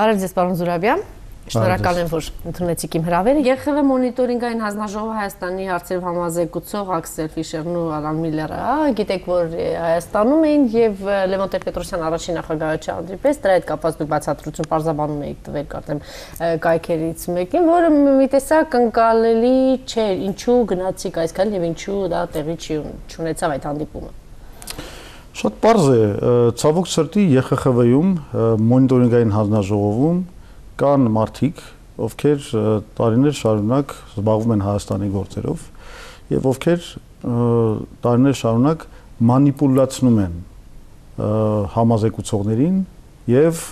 Բարև ձեզ, պարոն Զուրաբյան։ Շնորհակալ եմ, որ ընդունեցիք իմ հրավերը։ ԵԽՎ մոնիտորինգային հանձնաժողովը Հայաստանի հարցերով համազեկուցող Աքսել Ֆիշերն ու Արան Միլլերը, գիտեք, որ Հայաստանում էին եւ Լևոն Տեր-Պետրոսյան առաջին նախագահաչի անդրիպես դրա հետ կապված դուք բացատրություն բարձաբանում եք տվել կարծեմ կայքերից մեկին, որը մի տեսակ ընկալելի չէր, ինչու գնացիք այսքան եւ ինչու դա տեղի չի ունեցավ այդ հանդիպումը։ Շատ པարզ է, ցավոք սրտի ԵԽԽՎ-ում մոնիտորինգային հանձնաժողովում կան մարդիկ, ովքեր տարիներ շարունակ զբաղվում են Հայաստանի գործերով եւ ովքեր տարիներ շարունակ մանիպուլացնում են համազեկուցողներին եւ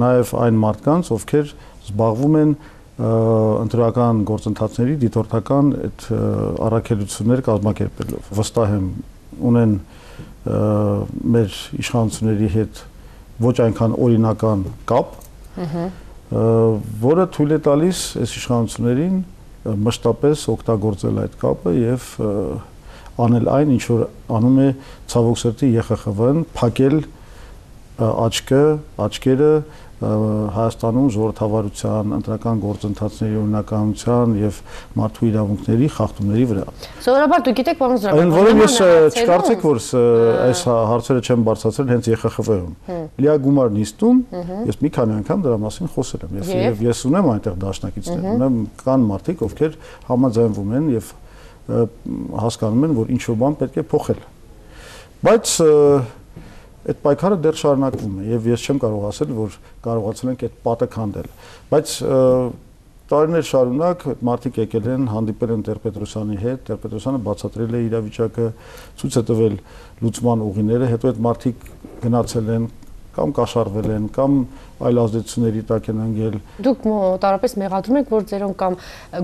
նաեւ այն մարդկանց, ովքեր զբաղվում են ընտրական գործընթացների դիտորդական այդ առաքելություններ կազմակերպելով։ Վստահ եմ ունեն մեր իշխանությունների հետ ոչ այնքան օրինական կապ, որը թույլ է տալիս այս իշխանություններին մշտապես օգտագործել այդ կապը եւ անել այն, ինչ որ անում է ցավոք սրտի ԵԽԽՎ-ն, փակել աչքը, աչքերը Հայաստանում ժողովրդավարության, ընտրական գործընթացների օրինականության եւ մարդու իրավունքների խախտումների վրա։ Սովորաբար դուք գիտեք, պարոն Զրաբյան, այն որում ես չկարծեք, որ այս հարցերը չեմ բարձրացրել հենց ԵԽԽՎ-ում։ Լիա գումար նիստում ես մի քանի անգամ դրա մասին խոսել եմ։ Ես եւ ես ունեմ այնտեղ դաշնակիցներ, ունեմ կան մարդիկ, ովքեր համաձայնվում են եւ հասկանում են, որ ինչ որ բան պետք է փոխել։ Բայց այդ պայքարը դեռ շարունակվում է եւ ես չեմ կարող ասել, որ կարողացել ենք այդ պատը քանդել։ Բայց տարիներ շարունակ մարդիկ եկել են, հանդիպել են Տեր-Պետրոսյանի հետ, Տեր-Պետրոսյանը բացատրել է իրավիճակը, ցույց է տվել լուծման ուղիները, հետո այդ մարդիկ գնացել են, կամ կաշառվել են, կամ այլ ազդեցությունների տակ են ընկել։ Դուք մոտարապես մեղադրում եք, որ ձերոնք կամ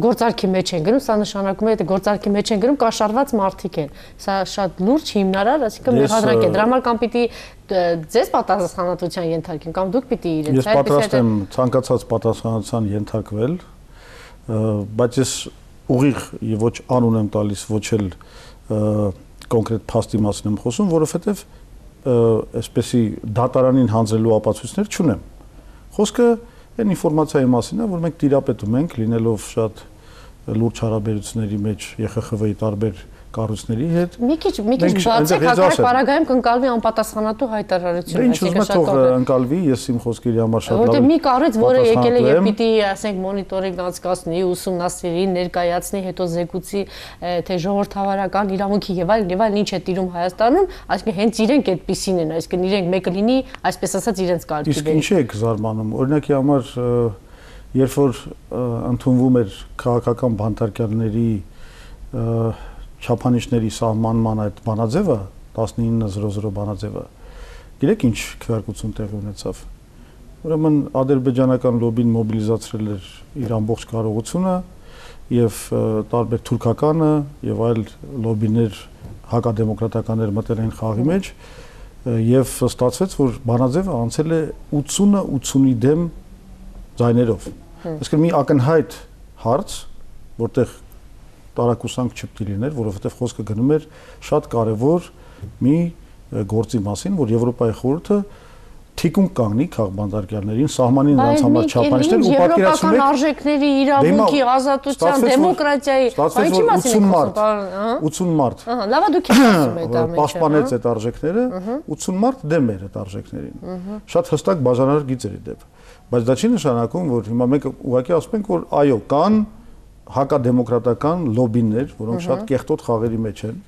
գործարքի մեջ են գնում, սա նշանակում է, թե գործարքի մեջ են գնում կաշառված մարդիկ են։ Սա շատ լուրջ հիմնարար, այսինքն մեղադրանք է։ Դրա համար կամ պիտի ձեզ պատասխանատվության ենթարկեն կամ դուք պիտի իրենց Ես պատրաստ եմ ցանկացած պատասխանատվության ենթարկվել, բայց ես ուղիղ եւ ոչ անուն եմ տալիս, ոչ էլ կոնկրետ փաստի մասին եմ խոսում, որովհետեւ այսպեսի դատարանին հանձնելու ապացույցներ չունեմ։ Խոսքը այն ինֆորմացիայի մասին է, որ մենք տիրապետում ենք լինելով շատ լուրջ հարաբերությունների մեջ ԵԽԽՎ-ի տարբեր կառույցների հետ։ Մի քիչ, մի քիչ բացեք, հակառակ պարագայում կընկալվի անպատասխանատու հայտարարություն, դե այսինքն շատ թող ընկալվի, ես իմ խոսքերի համար շատ լավ։ Որտե մի կառույց, որը եկել է եւ պիտի, ասենք, մոնիտորինգ անցկացնի, ուսումնասիրի, ներկայացնի, հետո զեկուցի, թե ժողովրդավարական իրավունքի եւ այլն եւ այլն ինչ է տիրում Հայաստանում, այսինքն հենց իրենք այդպեսին են, այսինքն իրենք մեկը լինի, այսպես ասած, իրենց կարգի վրա։ Իսկ ինչ է զարմանում։ Օրինակի համար երբ որ ընդունվում էր քաղաքական բանտարկյալների չափանիշների սահմանման այդ բանաձևը 1900 բանաձևը գիտեք ինչ քվեարկություն տեղի ունեցավ ուրեմն ադրբեջանական լոբին մոբիլիզացրել էր իր ամբողջ կարողությունը եւ տարբեր թուրքականը եւ այլ լոբիներ հակադեմոկրատականներ մտել են խաղի մեջ եւ ստացվեց որ բանաձևը անցել է 80-ը 80-ի դեմ ձայներով այսինքն մի ակնհայտ հարց որտեղ տարակուսանք չպետք է լիներ, որովհետև խոսքը գնում էր շատ կարևոր մի գործի մասին, որ Եվրոպայի խորհուրդը թիկուն կանգնի քաղբանդարկյալներին, սահմանին նրանց համար չափանիշներ ու պատկերացնում եք արժեքների իրավունքի, ազատության, դեմոկրատիայի, ինչի մասին եք 80 մարդ։ Ահա, լավա դուք եք ասում այդ ամենը։ Պաշտպանեց այդ արժեքները, 80 մարդ դեմ էր այդ արժեքներին։ Շատ հստակ բաժանար գիծերի դեպ։ Բայց դա չի նշանակում, որ հիմա մենք ուղղակի ասում ենք, որ այո, կան հակադեմոկրատական լոբիներ, որոնք շատ կեղտոտ խաղերի մեջ են,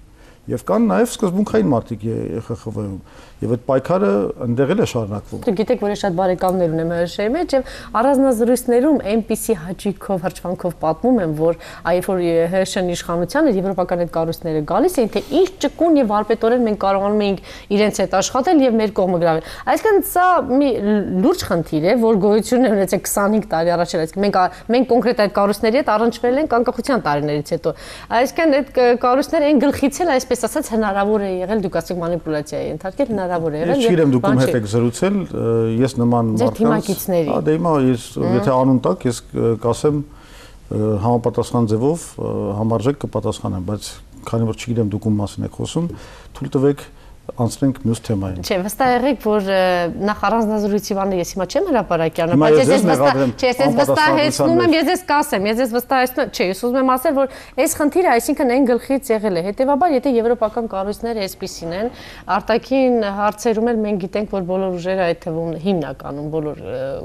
եւ կան նաեւ սկզբունքային մարտիկ ԵԽԽՎ-ում եւ այդ պայքարը ընդեղ էլ է շարունակվում։ Դուք գիտեք, որ ես շատ բարեկամներ ունեմ ՀՇ-ի մեջ եւ առանձնազրույցներում այնպիսի հաճույքով, հրճվանքով պատմում եմ, որ այբ որ ՀՇ-ն իշխանությանը եվրոպական այդ կառույցները գալիս էին, թե ինչ ճկուն եւ վարպետորեն մենք կարողանում էինք իրենց հետ աշխատել եւ մեր կողմը գրավել։ Այսինքն սա մի լուրջ խնդիր է, որ գոյություն է ունեցել 25 տարի առաջ, այսինքն մենք մենք կոնկրետ այդ կառույցների հետ առնչվել ենք անկախության տարիներից հետո։ Այսինքն այդ կառույցները այն գլխից էլ այսպես ասած հնարավոր է եղել դուք ասեք մանիպուլյացիայի ենթարկել հնարավոր հնարավոր է եղել։ Ես չգիտեմ դուք ում հետ եք զրուցել, ես նման մարդկանց Հա, դե հիմա ես եթե անուն տակ, ես կասեմ համապատասխան ձևով համարժեք կպատասխանեմ, բայց քանի որ չգիտեմ դուք ում մասին եք խոսում, թույլ տվեք անցնենք մյուս թեմային։ Չէ, վստահ եղեք, որ նախ առանձնազրույցի բանը ես հիմա չեմ հրապարակյանը, բայց ես ես վստահ, չէ, ես ես վստահեցնում եմ, ես ես կասեմ, ես ես վստահեցնում, չէ, ես ուզում եմ ասել, որ այս խնդիրը այսինքն այն գլխից եղել է։ Հետևաբար, եթե եվրոպական կառույցները այսպեսին են, արտաքին հարցերում էլ մենք գիտենք, որ բոլոր ուժերը այդ թվում հիմնականում բոլոր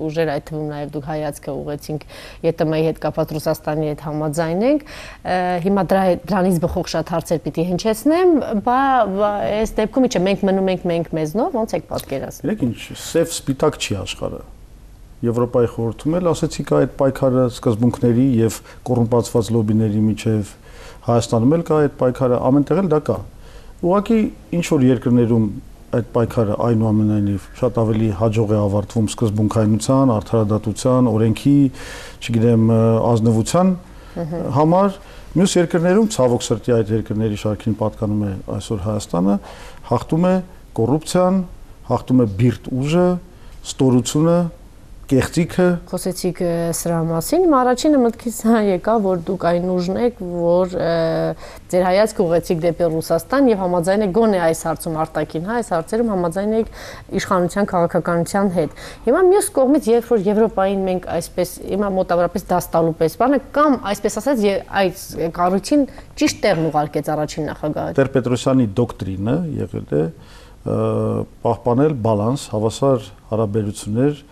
ուժերը այդ թվում նաև դուք հայացքը ուղեցինք ԵՏՄ-ի հետ կապված Ռուսաստանի հետ համաձայնենք։ Հիմա դրա դրանից բխող շատ հարցեր պիտի հնչեցնեմ, բա այս դեպքում իջե մենք մնում ենք մենք մեզնով, ոնց եք պատկերացնում։ Իրեք ինչ, սև սպիտակ չի աշխարհը։ Եվրոպայի խորհրդում էլ ասեցի կա այդ պայքարը սկզբունքների եւ կոռումպացված լոբիների միջև Հայաստանում էլ կա այդ պայքարը, ամենտեղ էլ դա կա։ Ուղղակի ինչ որ երկրներում այդ պայքարը այնուամենայնիվ շատ ավելի հաջող է ավարտվում սկզբունքայնության, արդարադատության, օրենքի, չգիտեմ, ազնվության համար Մյուս երկրներում ցավոք սրտի այդ երկրների շարքին պատկանում է այսօր Հայաստանը, հաղթում է կոռուպցիան, հաղթում է բիրտ ուժը, ստորությունը, կեղծիքը խոսեցիք սրա մասին իմ առաջինը մտքից հա եկա որ դուք այն ուժն եք որ ձեր հայացքը ուղեցիք դեպի Ռուսաստան եւ համաձայն եք գոնե այս հարցում արտակին հա այս հարցերում համաձայն եք իշխանության քաղաքականության հետ հիմա մյուս կողմից երբ որ Եվրոպային մենք այսպես հիմա մոտավորապես դաս տալու պես բանը կամ այսպես ասած այս կառույցին ճիշտ տեղն ուղարկեց առաջին նախագահը Տեր-Պետրոսյանի դոկտրինը եղել է պահպանել բալանս հավասար հարաբերություններ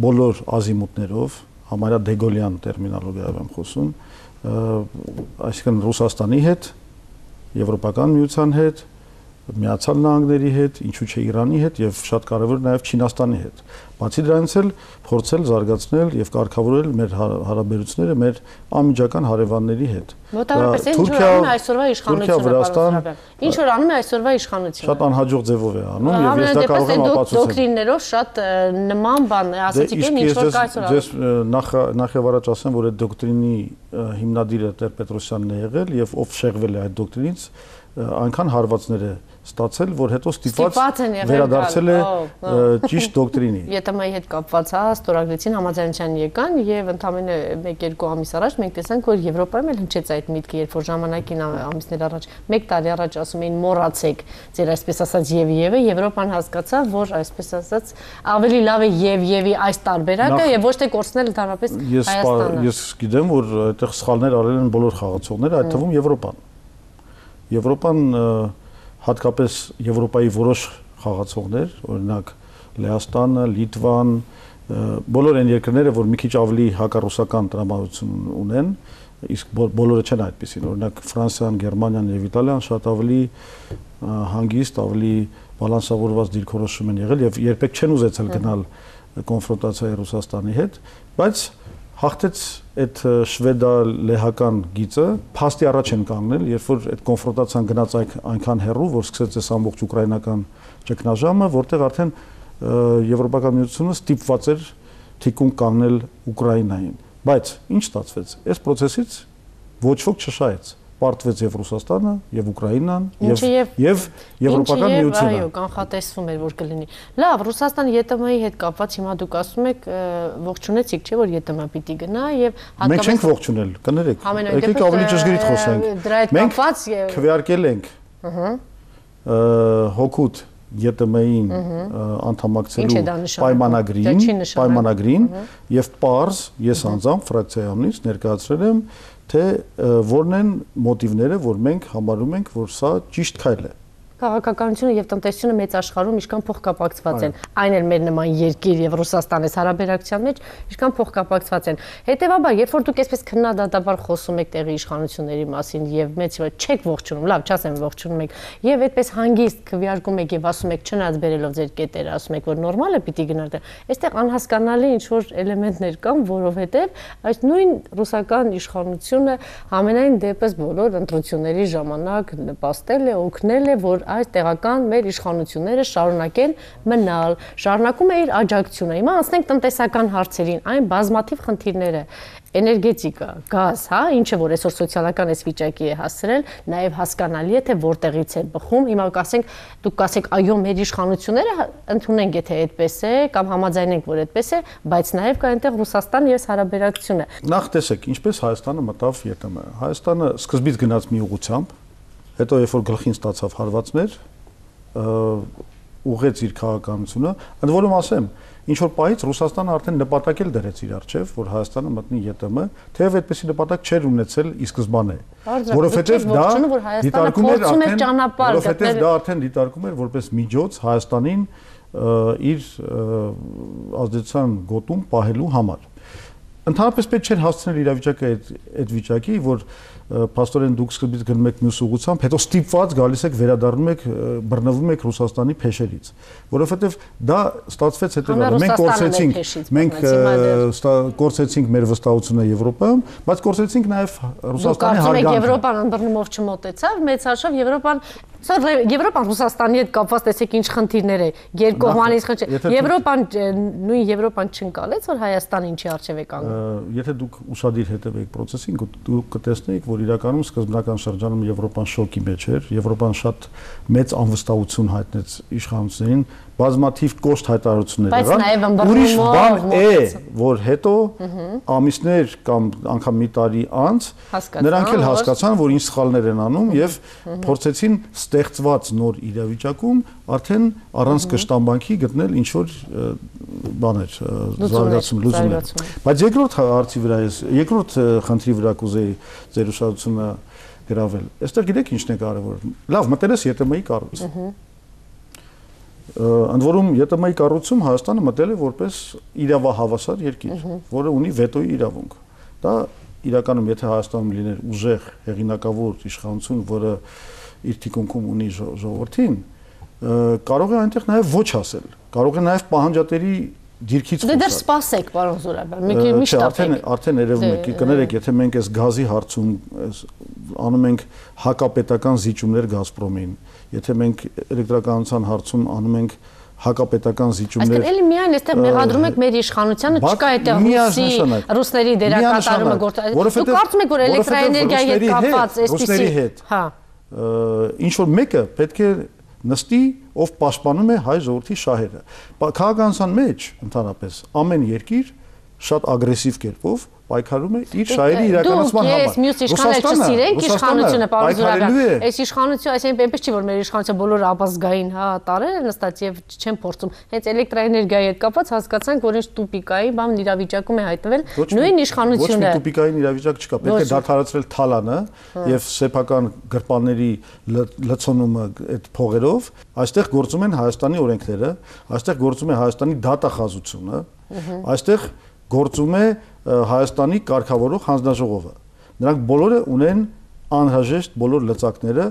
բոլոր ազիմուտներով, համարյա դեգոլյան տերմինոլոգիայով եմ խոսում, այսինքն Ռուսաստանի հետ, Եվրոպական միության հետ, Միացյալ Նահանգների հետ, ինչու՞ չէ Իրանի հետ եւ շատ կարեւոր նաեւ Չինաստանի հետ։ Բացի դրանից էլ փորձել զարգացնել եւ կարգավորել մեր հարաբերությունները մեր անմիջական հարևանների հետ։ Մոտավորապես ինչ որ անում է այսօրվա իշխանությունը։ Ինչ որ անում է այսօրվա իշխանությունը։ Շատ անհաջող ձևով է անում եւ ես դա կարող եմ ապացուցել։ Դոկտրիններով շատ նման բան է, ասացիք են ինչ որ կա այսօր։ Ես նախ նախ եւ առաջ ասեմ, որ այդ դոկտրինի հիմնադիրը Տեր Պետրոսյանն է եղել եւ ով շեղվել է այդ դոկտրինից այնքան հարվածներ է ստացել, որ հետո ստիպված վերադարձել է ճիշտ դոկտրինի։ ԵՏՄ-ի հետ կապված հա ստորագրեցին համաձայնության եկան եւ ընդամենը 1-2 ամիս առաջ մենք տեսանք, որ Եվրոպայում էլ հնչեց այդ միտքը, երբ որ ժամանակին ամիսներ առաջ, 1 տարի առաջ ասում էին մոռացեք ձեր այսպես ասած եւ եւը, Եվրոպան հասկացավ, որ այսպես ասած ավելի լավ է եւ եւի այս տարբերակը եւ ոչ թե կորցնել ընդհանրապես Հայաստանը։ Ես գիտեմ, որ այդտեղ սխալներ արել են բոլոր խաղացողները, այդ թվում Եվրոպան։ Եվրոպան հատկապես Եվրոպայի որոշ խաղացողներ, օրինակ Լեհաստանը, Լիտվան, բոլոր այն երկրները, որ մի քիչ ավելի հակառուսական տրամադրություն ունեն, իսկ բոլորը չեն այդպեսին։ Օրինակ Ֆրանսիան, Գերմանիան եւ Իտալիան շատ ավելի հանգիստ, ավելի բալանսավորված դիրքորոշում են եղել եւ երբեք չեն ուզեցել գնալ կոնֆրոնտացիայի Ռուսաստանի հետ, բայց հաղթեց այդ շվեդա-լեհական գիծը, փաստի առաջ են կանգնել, երբ որ այդ կոնֆրոնտացիան գնաց այնքան հեռու, որ սկսեց այս ամբողջ ուկրաինական ճգնաժամը, որտեղ արդեն Եվրոպական միությունը ստիպված էր թիկուն կանգնել Ուկրաինային։ Բայց ինչ ստացվեց։ Այս process-ից ոչ ոք չշահեց պարտվեց եւ Ռուսաստանը, եւ Ուկրաինան, եւ եւ Եվրոպական միությունը։ Այո, կանխատեսվում էր որ կլինի։ Լավ, Ռուսաստան ԵՏՄ-ի հետ կապված հիմա դուք ասում եք ողջունեցիք, չէ՞ որ ԵՏՄ պիտի գնա եւ հատկապես Մենք չենք ողջունել, կներեք։ Եկեք ավելի ճշգրիտ խոսենք։ հետ կապված եւ քվեարկել ենք։ Ահա։ Հոգուտ ԵՏՄ-ին անդամակցելու պայմանագրին, պայմանագրին եւ པարզ ես անձամբ ֆրակցիայից ներկայացրել եմ թե որն են մոտիվները, որ մենք համարում ենք, որ սա ճիշտ քայլ է քաղաքականությունը եւ տնտեսությունը մեծ աշխարհում ինչքան փոխկապակցված են։ Այն էլ մեր նման երկիր եւ Ռուսաստանից հարաբերակցության մեջ ինչքան փոխկապակցված են։ Հետևաբար, երբ որ դուք այսպես քննադատաբար խոսում եք տեղի իշխանությունների մասին եւ մեծ չեք ողջունում, լավ, չասեմ ողջունում եք, եւ այդպես հանգիստ քվեարկում եք եւ ասում եք չնայած բերելով ձեր կետերը, ասում եք, որ նորմալ է պիտի գնալ դե։ Այստեղ անհասկանալի ինչ որ էլեմենտներ կան, որովհետեւ այս նույն ռուսական իշխանությունը ամենայն դեպս բոլոր ընտրությունների ժամանակ նպաստել է, օգնել է, որ այս տեղական մեր իշխանությունները շարունակեն մնալ, շարունակում է իր աջակցությունը։ Հիմա անցնենք տնտեսական հարցերին, այն բազմաթիվ խնդիրները. Էներգետիկա, գազ, հա, ինչը որ այսօր սոցիալական այս վիճակի է հասցրել, նաև հասկանալի է թե որտեղից է բխում։ Հիմա կասենք, դուք կասեք, այո, մեր իշխանությունները ընդունենք, եթե այդպես է, կամ համաձայնենք, որ այդպես է, բայց նաև կա այնտեղ Ռուսաստան եւ հարաբերակցությունը։ Նախ տեսեք, ինչպես Հայաստանը մտավ ԵՏՄ։ Հայաստանը սկզբից գնաց մի ուղությամբ, Հետո երբ որ գլխին ստացավ հարվածներ, ուղեց իր քաղաքականությունը, ընդ որում ասեմ, ինչ որ պայից Ռուսաստանը արդեն նպատակել դրեց իր արչև, որ Հայաստանը մտնի ԵՏՄ, թեև այդպեսի նպատակ չէր ունեցել ի սկզբանե, որովհետև դա դիտարկում էր արդեն, որովհետև դա արդեն դիտարկում էր որպես միջոց Հայաստանին իր ազդեցության գոտում պահելու համար ընդհանրապես պետք չէր հասցնել իրավիճակը այդ այդ վիճակի, որ փաստորեն դուք սկզբից գնում եք մյուս ուղությամբ, հետո ստիպված գալիս եք վերադառնում եք բռնվում եք Ռուսաստանի փեշերից, որովհետև դա ստացվեց հետևյալը, մենք կորցեցինք, մենք կորցեցինք մեր վստահությունը Եվրոպայում, բայց կորցեցինք նաև Ռուսաստանի հարգանքը։ Եվրոպան ըմբռնումով չմոտեցավ, մեծ հաշվով Եվրոպան Սա Եվրոպան Ռուսաստանի հետ կապված տեսեք ինչ խնդիրներ է։ Երկկողմանից խնդիր։ Եվրոպան նույն Եվրոպան չընկալեց, որ Հայաստանը ինչի արժև է կանգնում։ Եթե դուք ուսադիր հետևեք process-ին, դուք կտեսնեիք, որ իրականում սկզբնական շրջանում Եվրոպան շոկի մեջ էր։ Եվրոպան շատ մեծ անվստահություն հայտնեց իշխանություններին, բազմաթիվ կոշտ հայտարարություններ եղան։ Ուրիշ բան է, որ հետո ամիսներ կամ անգամ մի տարի անց նրանք էլ հասկացան, որ ինչ սխալներ են անում եւ փորձեցին ստեղծված նոր իրավիճակում արդեն առանց կշտամբանքի գտնել ինչ որ բաներ զարգացում լուծումներ։ Բայց երկրորդ հարցի վրա ես երկրորդ խնդրի վրա կուզեի ձեր ուշադրությունը գրավել։ Այստեղ գիտեք ինչն է կարևոր։ Լավ, մտել ես ԵՏՄ-ի կառույց։ Ահա ընդ որում ԵՏՄ-ի կառույցում Հայաստանը մտել է որպես իրավահավասար երկիր, որը ունի վետոյի իրավունք։ Դա իրականում եթե Հայաստանում լիներ ուժեղ հեղինակավոր իշխանություն, որը իր թիկունքում ունի ժողովրդին, կարող է այնտեղ նաև ոչ ասել, կարող է նաև պահանջատերի դիրքից խոսալ։ Դե դեռ սպասեք, պարոն Զուրաբյան, մի քիչ միշտ արդեն արդեն երևում է, կներեք, եթե մենք այս գազի հարցում անում ենք հակապետական զիջումներ Գազպրոմին, եթե մենք էլեկտրականության հարցում անում ենք հակապետական զիջումներ։ Այսինքն էլի միայն այստեղ մեղադրում եք մեր իշխանությանը, չկա այդտեղ ռուսի ռուսների դերակատարումը գործ։ Դուք կարծում եք որ էլեկտրաէներգիայի հետ կապված այսպիսի հա ինչ որ մեկը պետք է նստի, ով պաշտպանում է հայ ժողովրդի շահերը։ Քաղաքականության մեջ ընդհանրապես ամեն երկիր շատ ագրեսիվ կերպով պայքարում է իր շահերի իրականացման համար։ Ես մյուս իշխանները չսիրենք իշխանությունը, պարոն Զուրաբյան։ Այս իշխանությունը, այսինքն այնպես չի որ մեր իշխանությունը բոլորը ապազգային հա տարել են նստած եւ չեն փորձում։ Հենց էլեկտրաէներգիայի հետ կապված հասկացանք, որ ինչ տուպիկայի բան իրավիճակում է հայտնվել նույն իշխանությունը։ Ոչ մի տուպիկային իրավիճակ չկա։ Պետք է դադարեցնել թալանը եւ սեփական գրպանների լցոնումը այդ փողերով։ Այստեղ գործում են Հայաստանի օրենքները, այստեղ գործում է Հայաստանի դատախազությունը, այստեղ գործում է Հայաստանի կարգավորող հանձնաժողովը։ Նրանք բոլորը ունեն անհրաժեշտ բոլոր լծակները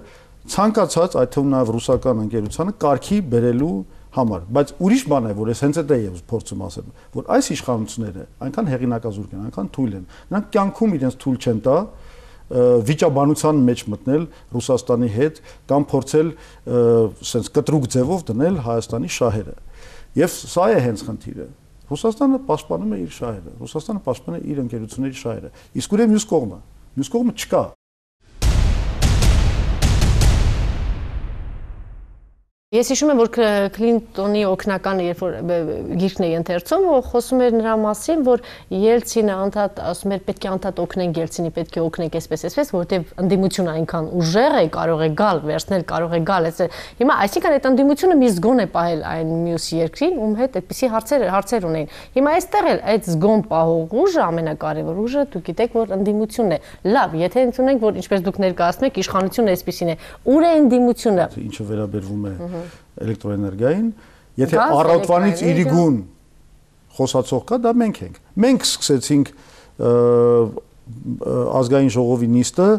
ցանկացած այդ թվում նաև ռուսական ընկերությանը կարգի բերելու համար, բայց ուրիշ բան է, որ ես հենց այդ եմ փորձում ասել, որ այս իշխանությունները այնքան հեղինակազուրկ են, այնքան թույլ են։ Նրանք կյանքում իրենց թույլ չեն տա վիճաբանության մեջ մտնել Ռուսաստանի հետ կամ փորձել սենց կտրուկ ձևով դնել Հայաստանի շահերը։ Եվ սա է հենց խնդիրը, Ռուսաստանը պաշտպանում է իր շահերը, Ռուսաստանը պաշտպանում է իր ընկերությունների շահերը։ Իսկ ուրեմն մյուս կողմը, մյուս կողմը չկա։ Ես հիշում եմ, որ Քլինտոնի օկնականը, երբ որ գիրքն էի ընթերցում, խոսում էր նրա մասին, որ Ելցինը անդադ ասում էր պետք է անդադ օգնենք Ելցինի, պետք է օգնենք այսպես, այսպես, որովհետև ընդդիմությունը այնքան ուժեղ է, կարող է գալ, վերցնել, կարող է գալ, այս հիմա այսինքն այդ ընդդիմությունը մի զգոն է պահել այն մյուս երկրին, ում հետ այդպիսի հարցեր հարցեր ունեն։ Հիմա այստեղ էլ այդ զգոն պահող ուժը ամենակարևոր ուժը, դուք գիտեք, որ ընդդիմությունն է։ Լավ, եթե ընդունենք, որ ինչպես դուք ներկայացնում եք, իշխանությունը այսպեսին է, ուր է ընդդիմությունը։ Ինչը վերաբերվում է էլեկտրոէներգիային, եթե առավոտվանից իրիգուն խոսացող կա, դա մենք ենք։ Մենք սկսեցինք ազգային ժողովի նիստը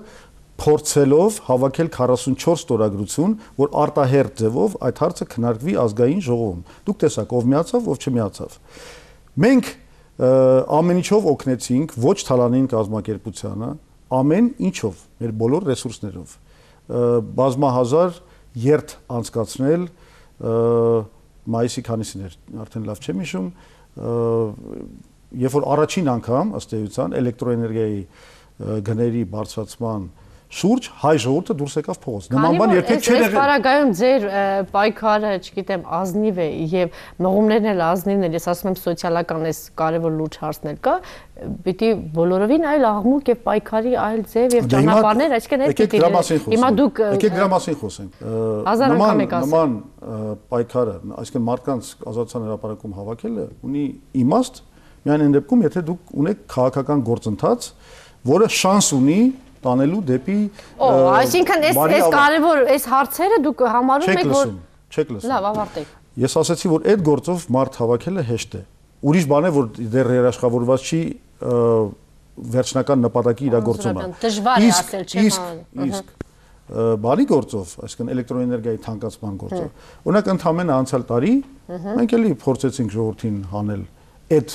փորձելով հավաքել 44 ստորագրություն, որ արտահերտ ձևով այդ հարցը քննարկվի ազգային ժողովում։ Դուք տեսաք, ով միացավ, ով չմիացավ։ Մենք ամեն ինչով օգնեցինք ոչ թալանին կազմակերպությանը, ամեն ինչով, մեր բոլոր ռեսուրսներով բազմահազար երթ անցկացնել մայիսի քանիսին էր, արդեն լավ չեմ հիշում, երբ որ առաջին անգամ ըստ էության էլեկտրոէներգիայի գների բարձրացման շուրջ հայ ժողովուրդը դուրս եկավ փողոց։ Նման բան երբեք չէր եղել։ Այս պարագայում ձեր պայքարը, չգիտեմ, ազնիվ է եւ մղումներն էլ ազնիվն են, ես ասում եմ սոցիալական այս կարևոր լուրջ հարցներ կա, պիտի բոլորովին այլ աղմուկ եւ պայքարի այլ ձև եւ դե ճանապարհներ, այսինքն այդ պիտի Հիմա դուք եկեք դրա մասին խոսենք։ Նման նման պայքարը, այսինքն մարդկանց ազատության հրապարակում հավաքելը ունի իմաստ միայն այն դեպքում, եթե դուք ունեք քաղաքական գործընթաց, որը շանս ունի տանելու դեպի Օ, այսինքն այս այս կարևոր այս հարցերը դուք համարում եք որ չեք լսում։ Լավ, ավարտեք։ Ես ասացի, որ այդ գործով մարդ հավաքելը հեշտ է։ Ուրիշ բան է, որ դեռ երաշխավորված չի վերջնական նպատակի իրագործումը։ Դժվար է ասել, չէ՞։ Իսկ իսկ բանի գործով, այսինքն էլեկտրոէներգիայի թանկացման գործով։ Օրինակ ընդհանրապես անցյալ տարի մենք էլի փորձեցինք ժողովրդին հանել այդ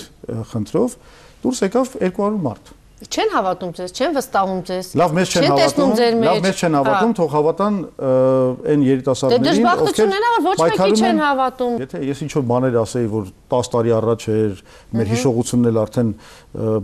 խնդրով, դուրս եկավ 200 մարդ Չեն հավատում ձեզ, չեն վստահում ձեզ։ Լավ, մեզ չեն հավատում, լավ, մեզ չեն հավատում, թող հավատան այն երիտասարդներին, ովքեր Դժբախտությունն է, որ ոչ մեկի չեն հավատում։ Եթե ես ինչ որ բաներ ասեի, որ 10 տարի առաջ էր, մեր հիշողությունն էլ արդեն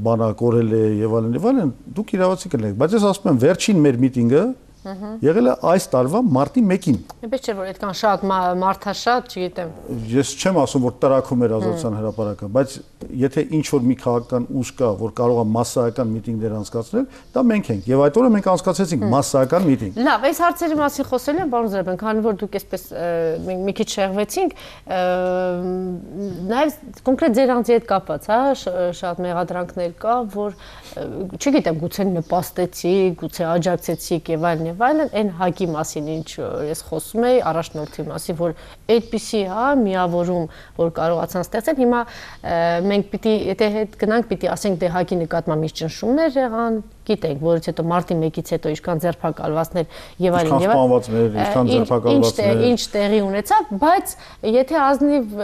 բանա կորել է եւ այլն եւ այլն, դուք իրավացի կլինեք, բայց ես ասում եմ, վերջին մեր միտինգը եղել է այս տարվա մարտի 1-ին։ Այնպես չէ որ այդքան շատ մարդաշատ, չգիտեմ։ Ես չեմ ասում որ տրակում էր ազատության հրապարակը, բայց եթե ինչ որ մի քաղաքական ուժ կա, որ կարող է massական միտինգներ անցկացնել, դա մենք ենք։ Եվ այդ օրը մենք անցկացրեցինք massական միտինգ։ Լավ, այս հարցերի մասին խոսելու եմ, պարոն Զրաբյան, քանի որ դուք այսպես մի քիչ շեղվեցինք, նաև կոնկրետ ձեր անձի հետ կապված, հա, շատ մեղադրանքներ կա, որ չգիտեմ, գուցե նպաստեցի, գուցե աջակցեցիք եւ այլն եւ այլն, այն հակի մասին ինչ ես խոսում եի, առաջնորդի մասին, որ այդպիսի, հա, միավորում, որ կարողացան ստեղծել, հիմա մենք պիտի, եթե հետ գնանք, պիտի ասենք դե հակի նկատմամբ ինչ ճնշումներ եղան, գիտենք, որից հետո մարտի 1-ից հետո ինչքան ձերբակալվածներ եւ այլն եւ այլն, ինչքան ձերբակալվածներ, ինչ տեղի ունեցավ, բայց եթե ազնիվ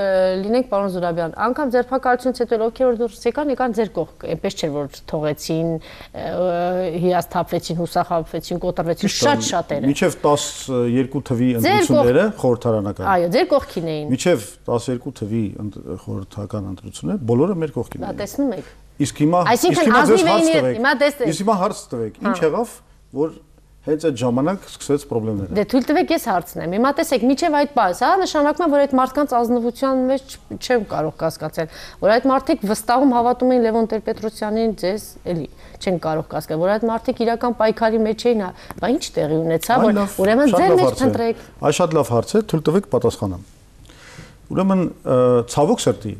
լինենք, պարոն Զուրաբյան, անգամ ձերբակալությունից հետո ովքեր որ դուրս եկան, եկան ձեր կողք, այնպես չէր որ թողեցին, հիասթափվեցին, հուսախաբվեցին, կոտրվեցին շատ շատերը։ Միջև 12 թվի ընտրությունները խորհրդարանական։ Այո, ձեր կողքին էին։ Միջև 12 թվի խորհրդական ընտրությունները բոլորը մեր կողքին էին։ Դա տեսնում եք։ Իսկ հիմա հարց տվեք։ Հիմա տեսեք։ Իսկ հիմա հարց տվեք։ Ինչ եղավ, որ հենց այդ ժամանակ սկսեց խնդիրները։ Դե թույլ տվեք ես հարցնեմ։ Հիմա տեսեք, միջև այդ պահս, հա, նշանակում է, որ այդ մարդկանց ազնվության մեջ չեմ կարող կասկածել, որ այդ մարդիկ վստահում հավատում էին Լևոն Տեր-Պետրոսյանին, ձեզ էլի չեն կարող կասկել, որ այդ մարդիկ իրական պայքարի մեջ էին, բա ինչ տեղի ունեցավ, որ ուրեմն ձեր մեջ փնտրեք։ Այ շատ լավ հարց է, թույլ տվեք պատասխանեմ։ Ուրեմն ցավոք սրտի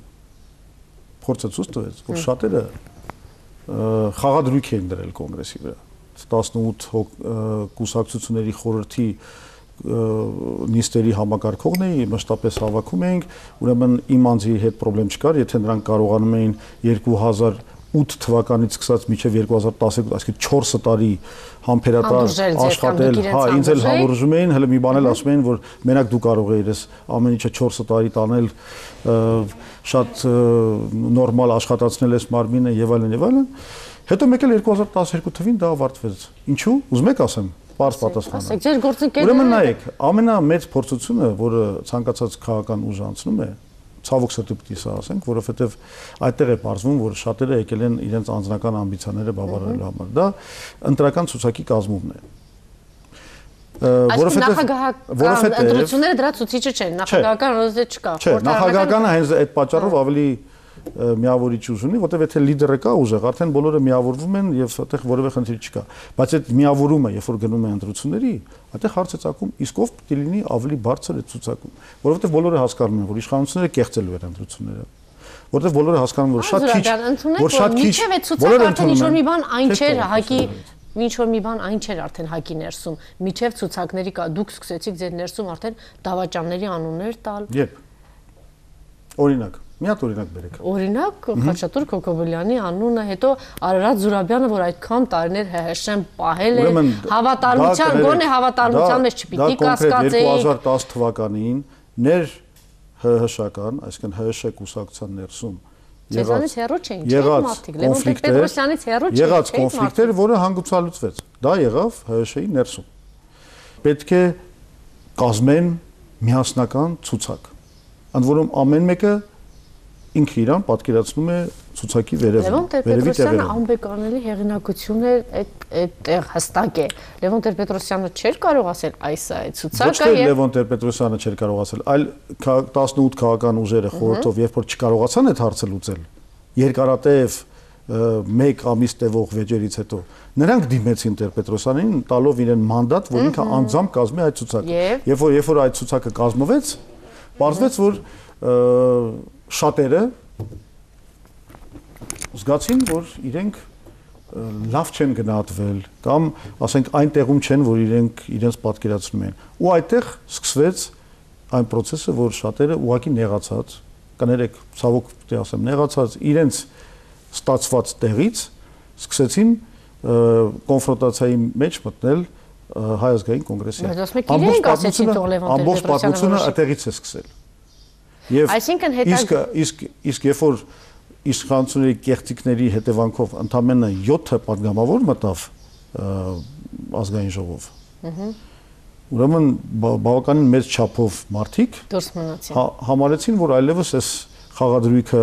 փորձը ցույց տվեց, որ շատերը խաղադրույք էին դրել կոնգրեսի վրա 18 կուսակցությունների խորհրդի նիստերի համակարգողն էի, մշտապես հավաքում էինք, ուրեմն իմ անձի հետ խնդրեմ չկար, եթե նրանք կարողանում էին 2008 թվականից սկսած մինչև 2012, այսինքն 4 տարի համբերատար աշխատել, հա, ինձ էլ համուրժում էին, հələ մի բան էլ ասում էին, որ մենակ դու կարող ես ես ամեն ինչը 4 տարի տանել, շատ նորմալ աշխատացնել ես մարմինը եւ այլն եւ այլն։ Հետո մեկ էլ 2012 թվին դա ավարտվեց։ Ինչու՞։ Ուզում եք ասեմ, բարձ պատասխանը։ Ասեք, ձեր գործընկերները Ուրեմն նայեք, ամենամեծ փորձությունը, որը ցանկացած քաղաքական ուժ անցնում է, ցավոք սրտի պիտի սա ասենք, որովհետև այդտեղ է բարձվում, որ շատերը եկել են իրենց անձնական ամբիցիաները բավարարելու համար։ Դա ընտրական ցուցակի կազմումն է որովհետեւ նախագահական ընտրությունները դրա ցուցիչը չեն, նախագահական ռոզե չկա։ Չէ, նախագահականը հենց այդ պատճառով ավելի միավորիչ ուժ ունի, որտեվ եթե լիդերը կա ուժեղ, արդեն բոլորը միավորվում են եւ այդտեղ որևէ խնդիր չկա։ Բայց այդ միավորումը, երբ որ գնում է ընտրությունների, այդտեղ հարց է ցակում, իսկ ով պիտի լինի ավելի բարձր այդ ցուցակում, որովհետեւ բոլորը հասկանում են, որ իշխանությունները կեղծելու են ընտրությունները որտեղ բոլորը հասկանում որ շատ քիչ, որ շատ քիչ, բոլորը ընդունում են։ Ինչ որ մի բան այն չէր, հակի ինչ որ մի բան այն չէր արդեն հակի ներսում, միջև ցուցակների կա դուք սկսեցիք ձեր ներսում արդեն դավաճանների անուններ տալ։ Երբ։ Օրինակ Մի հատ օրինակ բերեք։ Օրինակ Խաչատուր Կոկոբելյանի անունը, հետո Արարատ Զուրաբյանը, որ այդքան տարիներ ՀՀՇ-ն պահել է, հավատարմության, գոնե հավատարմության մեջ չպիտի կասկածեի։ 2010 թվականին ներ ՀՀՇ-ական, այսինքն ՀՀՇ կուսակցության ներսում Ձեզանից հեռու չէին, չէ՞ մարդիկ, Լևոն Պետրոսյանից հեռու չէ։ Եղած կոնֆլիկտեր, որը հանգուցալուծվեց։ Դա եղավ ՀՀՇ-ի ներսում։ Պետք է կազմեն միասնական ցուցակ։ Ընդ որում ամեն մեկը ինքը իրան պատկերացնում է ցուցակի վերևը։ Լևոն Տեր-Պետրոսյանը անբեկանելի հեղինակություն է այդ այդտեղ հստակ է։ Լևոն Տեր-Պետրոսյանը չէր կարող ասել այս է ցուցակը։ Ոչ թե Լևոն Տեր-Պետրոսյանը չէր կարող ասել, այլ 18 քաղաքական ուժերը խորհրդով երբ որ չկարողացան այդ հարցը լուծել, երկարատև մեկ ամիս տևող վեճերից հետո նրանք դիմեցին Տեր-Պետրոսյանին տալով իրեն մանդատ, որ ինքը անձամբ կազմի այդ ցուցակը։ Երբ որ երբ որ այդ ցուցակը կազմվեց, բարձվեց, որ շատերը զգացին, որ իրենք լավ չեն գնահատվել կամ ասենք այն տեղում չեն, որ իրենք իրենց պատկերացնում են։ Ու այդտեղ սկսվեց այն process-ը, որ շատերը ուղակի նեղացած, կներեք, ցավոք պետք է ասեմ, նեղացած իրենց ստացված տեղից սկսեցին կոնֆրոնտացիայի մեջ մտնել հայ ազգային կոնգրեսի։ Ամբողջ պատմությունը այդտեղից է սկսել։ Եվ այսինքն հետա իսկ իսկ իսկ երբ որ իշխանությունների կեղծիքների հետևանքով ընդամենը 7-ը падգամավոր մտավ ազգային ժողով։ Ահա Ուրեմն բավականին մեծ չափով մարդիկ դուրս մնացին։ հա- Համարեցին, որ այլևս այս խաղադրույքը